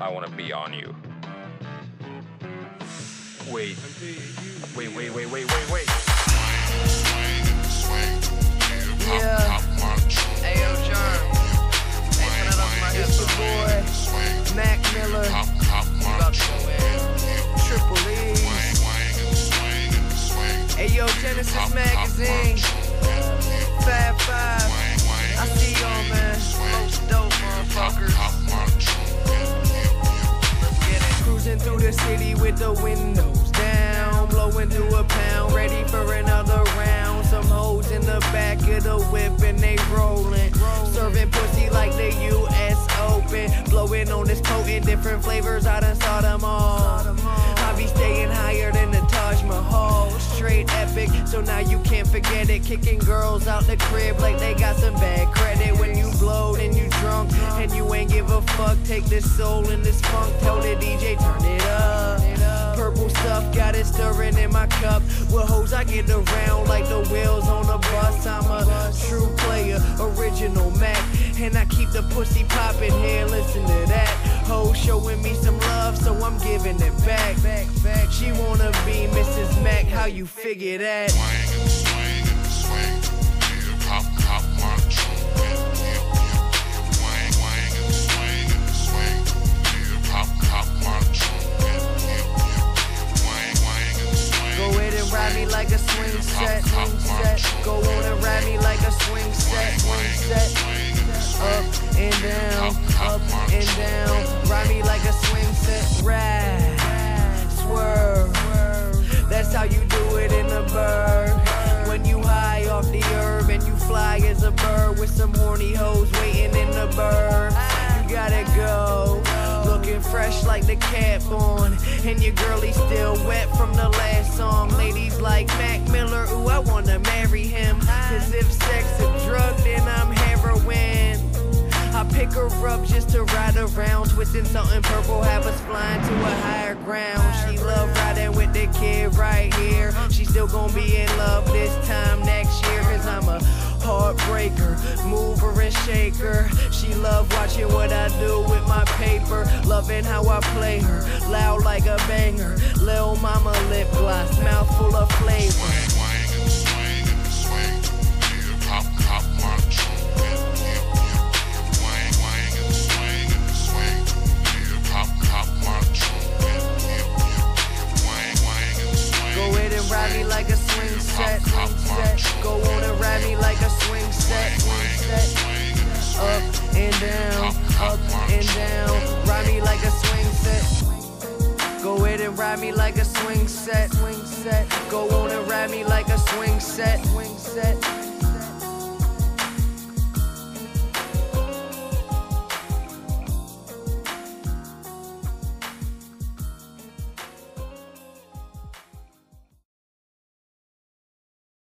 I wanna be on you. Wait. Wait, wait, wait, wait, wait, wait. Yeah. Hey, yo, Germ. Hey, put that up my. It's your boy, Mac Miller, about to. Triple E. Hey, yo, Genesis Magazine, Five. Cruising through the city with the windows down, blowing through a pound, ready for another round. Some hoes in the back of the whip and they rolling, serving pussy like the U.S. Open, blowing on this potent, different flavors. I done saw them all. I be staying higher than the Taj Mahal, straight epic. So now you can't forget it. Kicking girls out the crib like they got some bad credit. When you blowed and you fuck, take this soul and this funk. Tell the DJ turn it up. Purple stuff got it stirring in my cup. With hoes I get around like the wheels on a bus. I'm a true player, original Mac, and I keep the pussy popping here. Listen to that. Ho showing me some love, so I'm giving it back. back, back. She wanna be Mrs. Mac. How you figure that? Ride me like a swing set, swing set. Go on and ride me like a swing set, swing set. Up and down, up and down. Ride me like a swing set, ride, fresh like the cat born. And your girlie still wet from the last song. Ladies like Mac Miller, ooh, I wanna marry him. Cause if sex a drug, then I'm heroin. I pick her up just to ride around, twisting something purple, have us flying to a higher ground. She love riding with the kid shaker. She love watching what I do with my paper, loving how I play her, loud like a banger. Lil mama lip gloss, mouth full of flavor. Like a swing set, swing set. Go on and ride me like a swing set, swing set.